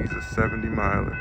He's a 70 miler.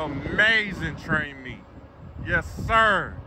Amazing train meet. Yes, sir.